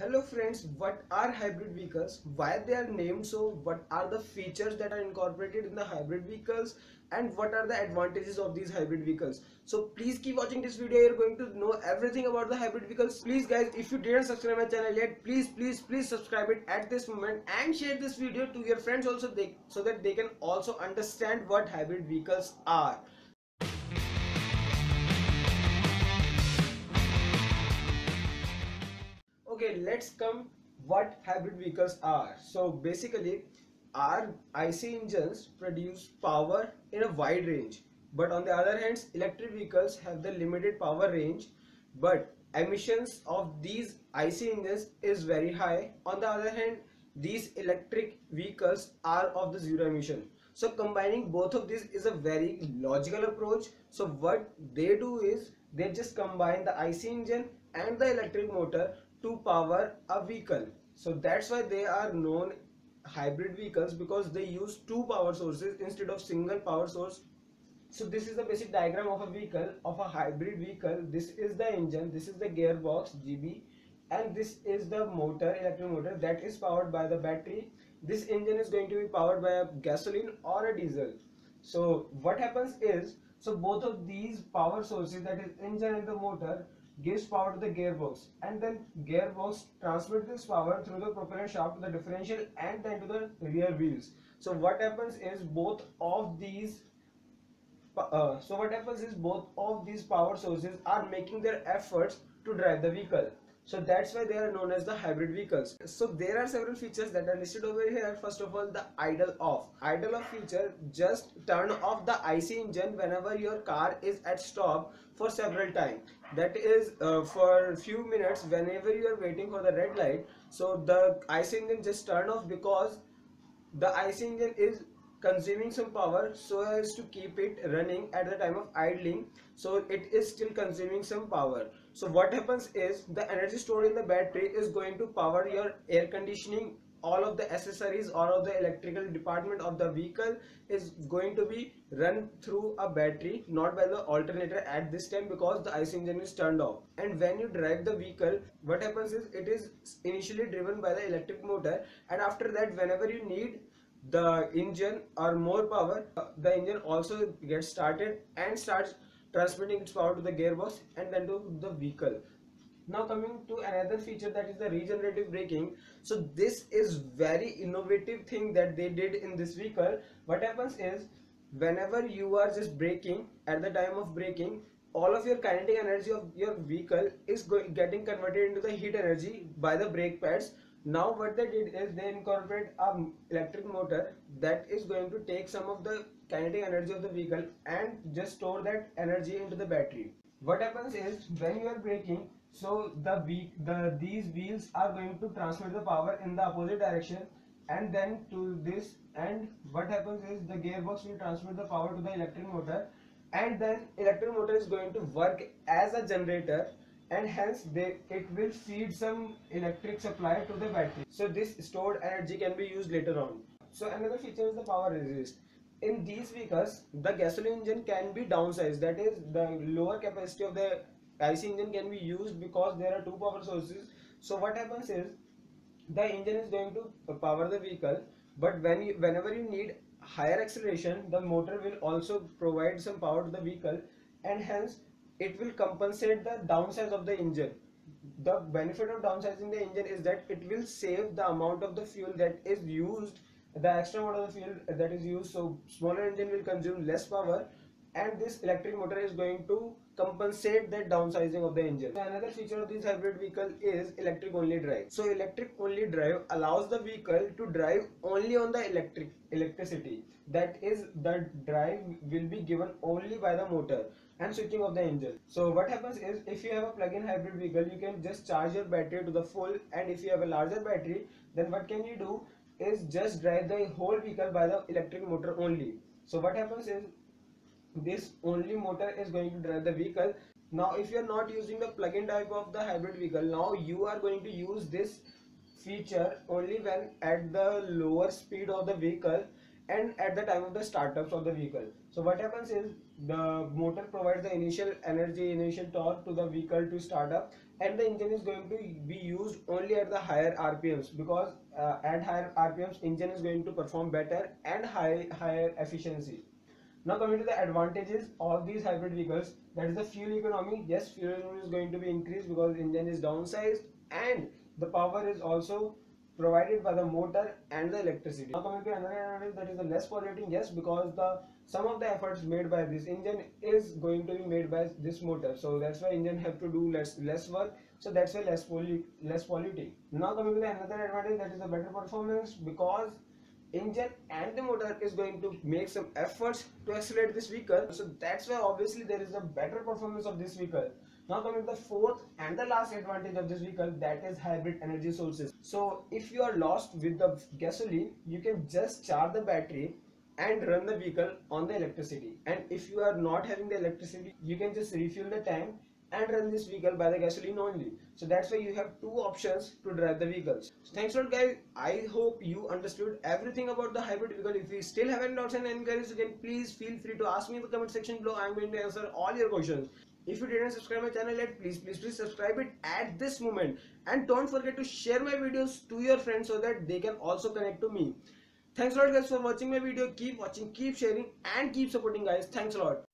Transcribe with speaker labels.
Speaker 1: Hello friends, what are hybrid vehicles? Why they are named so? What are the features that are incorporated in the hybrid vehicles? And what are the advantages of these hybrid vehicles? So please keep watching this video. You're going to know everything about the hybrid vehicles. Please guys, if you didn't subscribe my channel yet, please, please, please subscribe it at this moment and share this video to your friends also they, so that they can also understand what hybrid vehicles are. Okay let's come what hybrid vehicles are. So basically our IC engines produce power in a wide range. But on the other hand electric vehicles have the limited power range. But emissions of these IC engines is very high. On the other hand these electric vehicles are of the zero emission. So combining both of these is a very logical approach. So what they do is they just combine the IC engine and the electric motor to power a vehicle. So that's why they are known hybrid vehicles because they use two power sources instead of single power source. So this is the basic diagram of a vehicle of a hybrid vehicle. This is the engine this is the gearbox gb and this is the motor electric motor that is powered by the battery. This engine is going to be powered by a gasoline or a diesel. So what happens is so both of these power sources that is engine and the motor gives power to the gearbox and then gearbox transmits this power through the propeller shaft to the differential and then to the rear wheels. So what happens is both of these uh, so what happens is both of these power sources are making their efforts to drive the vehicle so that's why they are known as the hybrid vehicles. So there are several features that are listed over here. First of all the idle off. Idle off feature just turn off the ic engine whenever your car is at stop for several times that is uh, for few minutes whenever you are waiting for the red light. So the ic engine just turn off because the ic engine is consuming some power so as to keep it running at the time of idling. So it is still consuming some power so what happens is the energy stored in the battery is going to power your air conditioning. All of the accessories all of the electrical department of the vehicle is going to be run through a battery not by the alternator at this time because the IC engine is turned off. And when you drive the vehicle what happens is it is initially driven by the electric motor and after that whenever you need the engine or more power the engine also gets started and starts transmitting its power to the gearbox and then to the vehicle. Now coming to another feature that is the regenerative braking. So this is very innovative thing that they did in this vehicle. What happens is whenever you are just braking at the time of braking all of your kinetic energy of your vehicle is getting converted into the heat energy by the brake pads now what they did is they incorporate a electric motor that is going to take some of the kinetic energy of the vehicle and just store that energy into the battery. What happens is when you are braking so the the these wheels are going to transmit the power in the opposite direction and then to this and what happens is the gearbox will transmit the power to the electric motor and then electric motor is going to work as a generator and hence they, it will feed some electric supply to the battery. So this stored energy can be used later on. So another feature is the power assist. In these vehicles, the gasoline engine can be downsized. That is, the lower capacity of the IC engine can be used because there are two power sources. So what happens is, the engine is going to power the vehicle, but when you, whenever you need higher acceleration, the motor will also provide some power to the vehicle, and hence it will compensate the downsize of the engine the benefit of downsizing the engine is that it will save the amount of the fuel that is used the extra amount of the fuel that is used so smaller engine will consume less power and this electric motor is going to compensate that downsizing of the engine. Another feature of this hybrid vehicle is electric only drive. So electric only drive allows the vehicle to drive only on the electric electricity. That is the drive will be given only by the motor and switching of the engine. So what happens is if you have a plug-in hybrid vehicle you can just charge your battery to the full and if you have a larger battery then what can you do is just drive the whole vehicle by the electric motor only. So what happens is this only motor is going to drive the vehicle. Now if you are not using the plug-in type of the hybrid vehicle now you are going to use this feature only when at the lower speed of the vehicle and at the time of the startups of the vehicle. So what happens is the motor provides the initial energy, initial torque to the vehicle to start up and the engine is going to be used only at the higher rpms because uh, at higher rpms engine is going to perform better and high higher efficiency now coming to the advantages of these hybrid vehicles that is the fuel economy yes fuel economy is going to be increased because engine is downsized and the power is also provided by the motor and the electricity. Now coming to another advantage that is the less polluting yes because the some of the efforts made by this engine is going to be made by this motor so that's why engine have to do less less work so that's why less pollu less polluting. Now coming to the another advantage that is the better performance because engine and the motor is going to make some efforts to accelerate this vehicle so that's why obviously there is a better performance of this vehicle now coming to the fourth and the last advantage of this vehicle that is hybrid energy sources. So if you are lost with the gasoline you can just charge the battery and run the vehicle on the electricity. And if you are not having the electricity you can just refuel the tank and run this vehicle by the gasoline only. So that's why you have two options to drive the vehicles so thanks a lot guys. I hope you understood everything about the hybrid vehicle. If you still have any doubts and inquiries you can please feel free to ask me in the comment section below. I'm going to answer all your questions if you didn't subscribe my channel yet please please please subscribe it at this moment. And don't forget to share my videos to your friends so that they can also connect to me. Thanks a lot guys for watching my video. Keep watching keep sharing and keep supporting guys. Thanks a lot